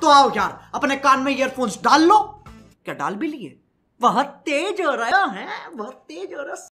तो आओ यार, अपने कान में ईयरफोन्स डाल लो। क्या डाल भी लिए? बहुत तेज हो रहा है बहुत तेज हो रहा